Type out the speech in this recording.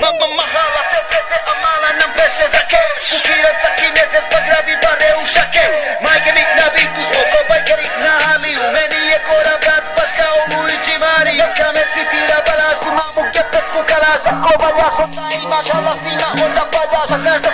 Mama mahala se trese amala nam preše za keš Kukiram svaki mjesec pa grabim pare u šake Majke mi na bitu zbog ih na Harliju Meni je kora brat baš kao Luigi Mario Neka me citira balaš mamu kje kepetku kalaš Ako valjaš onda imaš ala snima onda paljaš znaš da